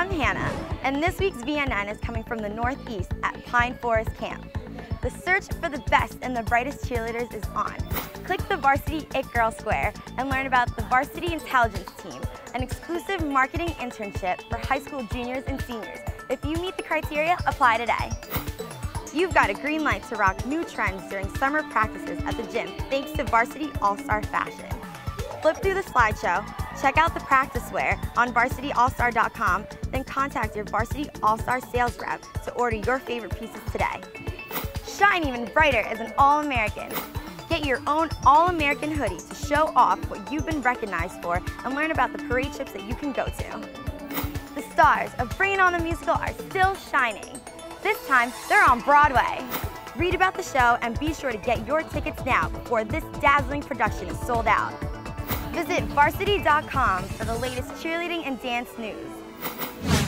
I'm Hannah, and this week's VNN is coming from the Northeast at Pine Forest Camp. The search for the best and the brightest cheerleaders is on. Click the Varsity It Girl Square and learn about the Varsity Intelligence Team, an exclusive marketing internship for high school juniors and seniors. If you meet the criteria, apply today. You've got a green light to rock new trends during summer practices at the gym thanks to Varsity All-Star Fashion. Flip through the slideshow, check out the practice wear on varsityallstar.com, then contact your Varsity All-Star sales rep to order your favorite pieces today. Shine even brighter as an All-American. Get your own All-American hoodie to show off what you've been recognized for and learn about the parade trips that you can go to. The stars of Bring It On the Musical are still shining. This time, they're on Broadway. Read about the show and be sure to get your tickets now before this dazzling production is sold out. Visit varsity.com for the latest cheerleading and dance news. あ!